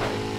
Bye.